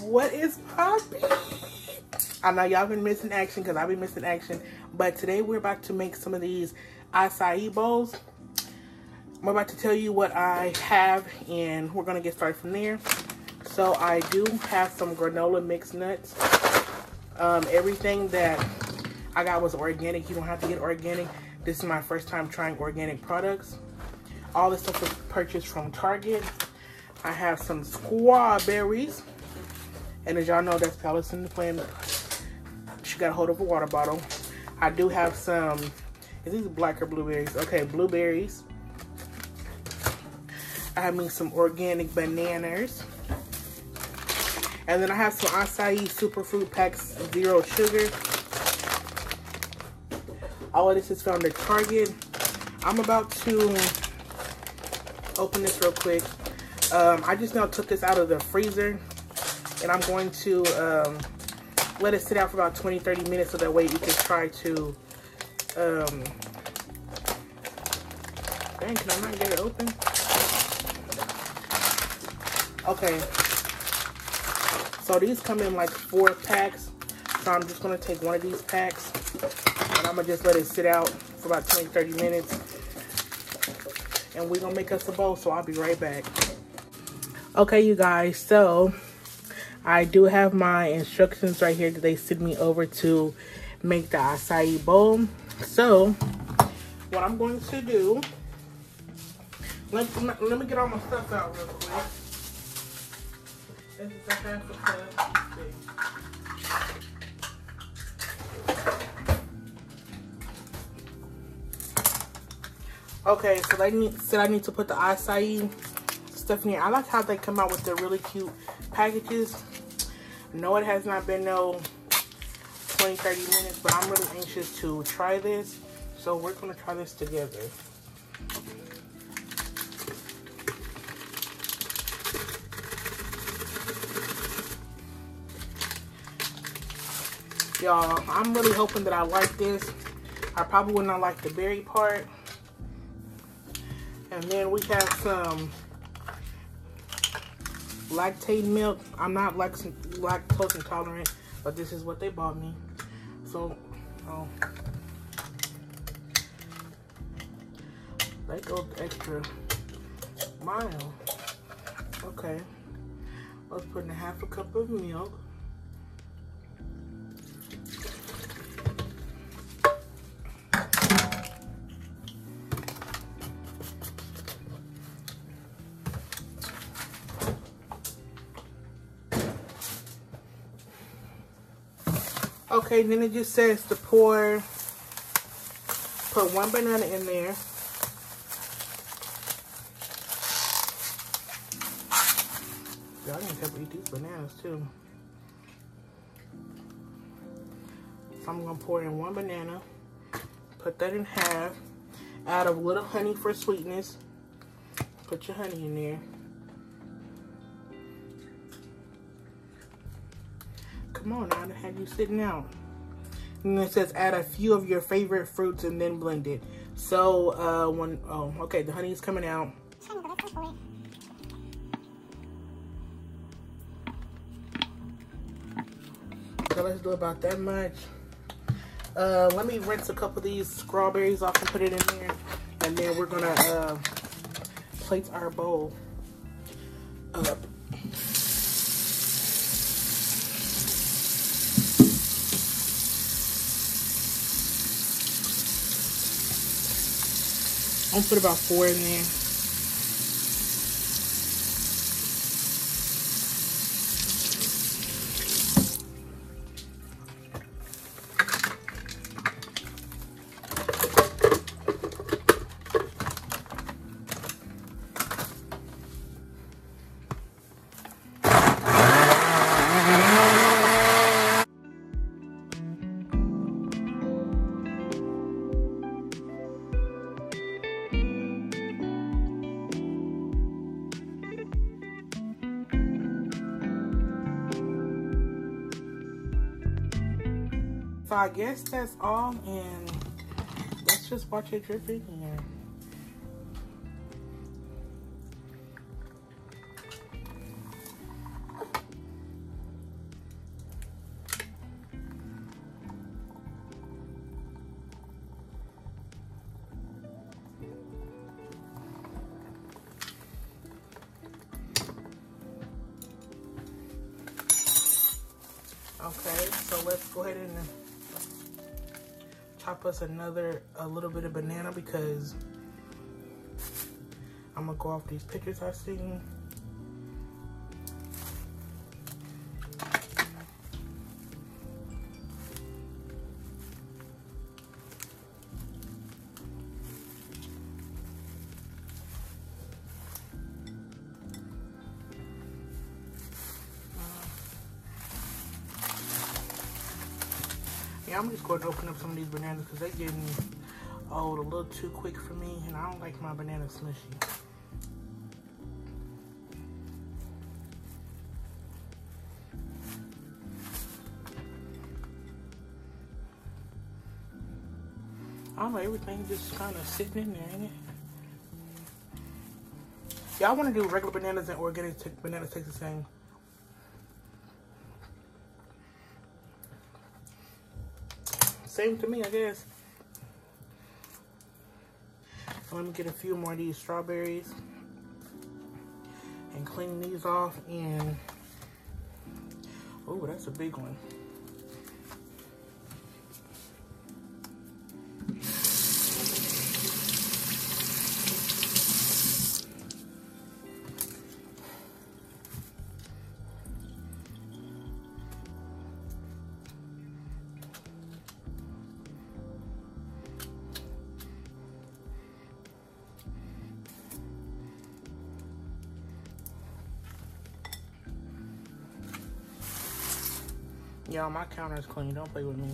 what is popping? I know y'all been missing action because I've been missing action. But today we're about to make some of these acai bowls. I'm about to tell you what I have and we're going to get started from there. So I do have some granola mixed nuts. Um, everything that I got was organic. You don't have to get organic. This is my first time trying organic products. All this stuff was purchased from Target. I have some squaw berries. And as y'all know, that's Palace in the Flame. She got a hold of a water bottle. I do have some, is these black or blueberries? Okay, blueberries. I have me some organic bananas. And then I have some acai superfood packs, zero sugar. All of this is found at Target. I'm about to open this real quick. Um, I just now took this out of the freezer and I'm going to um, let it sit out for about 20-30 minutes so that way you can try to um, dang can I not get it open? Okay. So these come in like four packs so I'm just gonna take one of these packs and I'm gonna just let it sit out for about 20-30 minutes and we're gonna make us a bowl so I'll be right back. Okay you guys so I do have my instructions right here that they sent me over to make the acai bowl. So, what I'm going to do, let, let me get all my stuff out real quick. This is a half a. Okay, so they need, said I need to put the acai stuff in here. I like how they come out with the really cute packages. No, it has not been no 20, 30 minutes, but I'm really anxious to try this. So we're going to try this together. Y'all, I'm really hoping that I like this. I probably would not like the berry part. And then we have some Lactaid milk. I'm not lactose intolerant, but this is what they bought me. So, oh, they go extra mile. Okay, let's put in a half a cup of milk. Okay, then it just says to pour, put one banana in there. Y'all have to eat these bananas too. So I'm gonna pour in one banana, put that in half, add a little honey for sweetness. Put your honey in there. Come on I have you sitting out. And it says add a few of your favorite fruits and then blend it. So uh, when, oh, okay, the honey is coming out. So let's do about that much. Uh, let me rinse a couple of these strawberries off and put it in there. And then we're gonna uh, plate our bowl up. I'm gonna put about four in there. So I guess that's all, and let's just watch it drip in here. Okay, so let's go ahead and chop us another, a little bit of banana because I'm gonna go off these pictures I've seen. Yeah, I'm just going to open up some of these bananas because they're getting old a little too quick for me and I don't like my banana smushy. I don't know, everything just kind of sitting in there, ain't it? Y'all want to do regular bananas and organic bananas taste the same. Same to me, I guess. Let me get a few more of these strawberries and clean these off and oh, that's a big one. Y'all, my counter is clean. Don't play with me.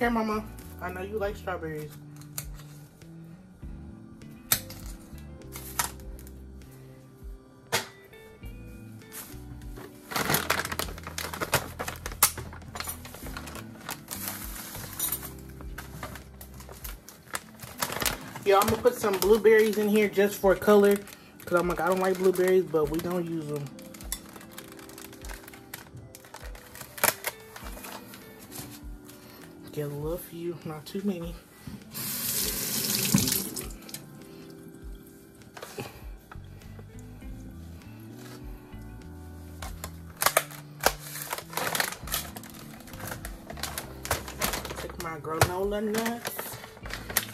Here, Mama. I know you like strawberries. Yeah, I'm gonna put some blueberries in here just for color. Cause I'm like, I don't like blueberries, but we don't use them. Get a little few, not too many. Take my granola nuts.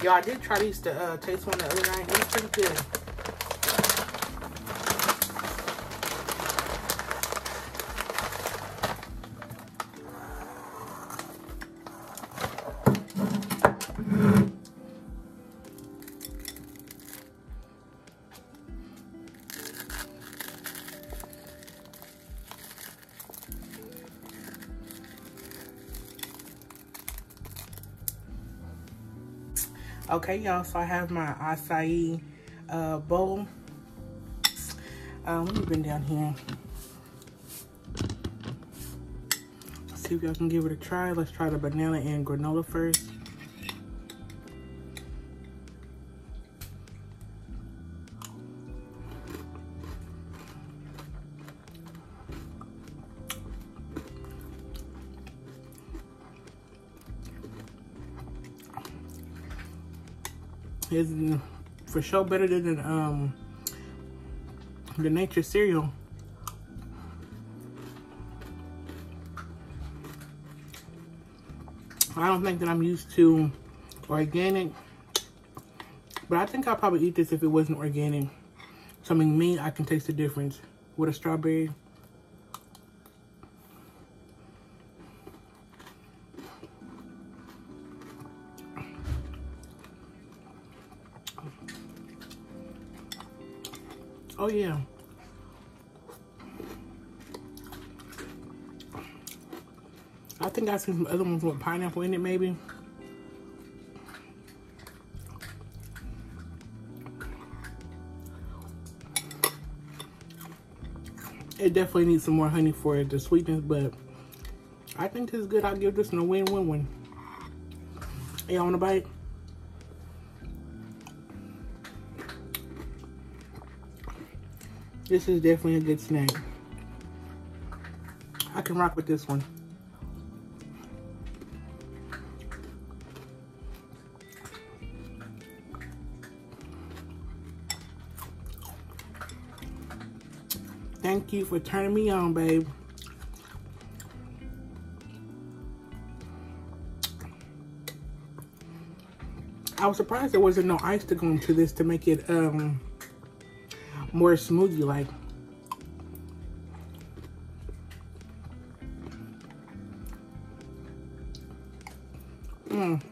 Y'all, I did try these to uh, taste one the other night. It was pretty good. Okay, y'all, so I have my acai uh, bowl. Um, we've been down here. Let's see if y'all can give it a try. Let's try the banana and granola first. Is for sure better than um the nature cereal. I don't think that I'm used to organic, but I think I'll probably eat this if it wasn't organic. So I mean, me, I can taste the difference with a strawberry. Oh yeah. I think I seen some other ones with pineapple in it maybe. It definitely needs some more honey for the sweetness, but I think this is good. I'll give this a win-win-win. Y'all want a bite? This is definitely a good snack. I can rock with this one. Thank you for turning me on, babe. I was surprised there wasn't no ice to go into this to make it um more smoothie like. Mmm.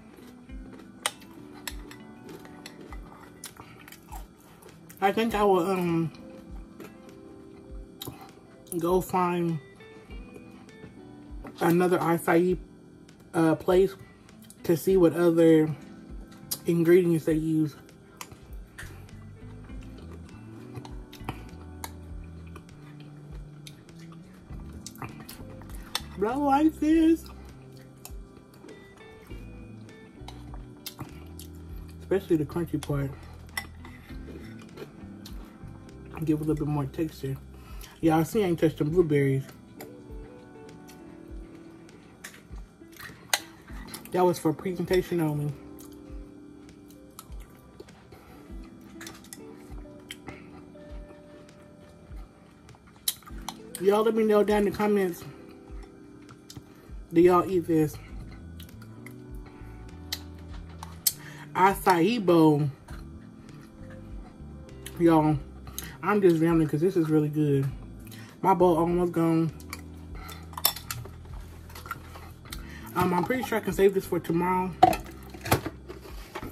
I think I will um go find another acai uh, place to see what other ingredients they use. I like this. Especially the crunchy part. Give a little bit more texture. Y'all see I ain't touched them blueberries. That was for presentation only. Y'all let me know down in the comments. Do y'all eat this? Acai bowl. Y'all, I'm just rambling because this is really good. My bowl almost gone. Um, I'm pretty sure I can save this for tomorrow.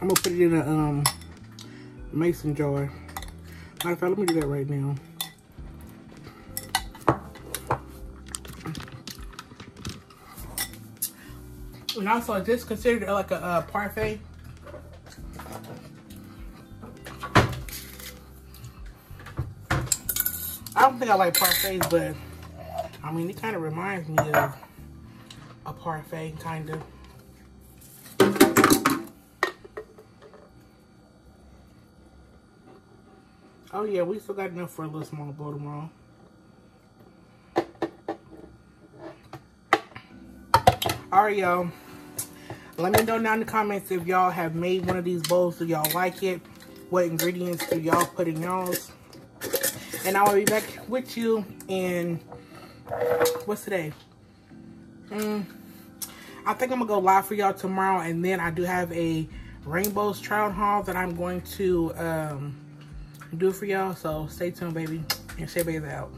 I'm gonna put it in a um mason jar. Matter of fact, let me do that right now. And also, is this considered like a, a parfait? I don't think I like parfaits, but I mean, it kind of reminds me of a parfait, kind of. Oh yeah, we still got enough for a little small bowl tomorrow. Alright, y'all. Let me know down in the comments if y'all have made one of these bowls. Do y'all like it? What ingredients do y'all put in y'all's? And I will be back with you in, what's today? Mm, I think I'm going to go live for y'all tomorrow. And then I do have a Rainbow store haul that I'm going to um, do for y'all. So stay tuned, baby. And Shay Bays out.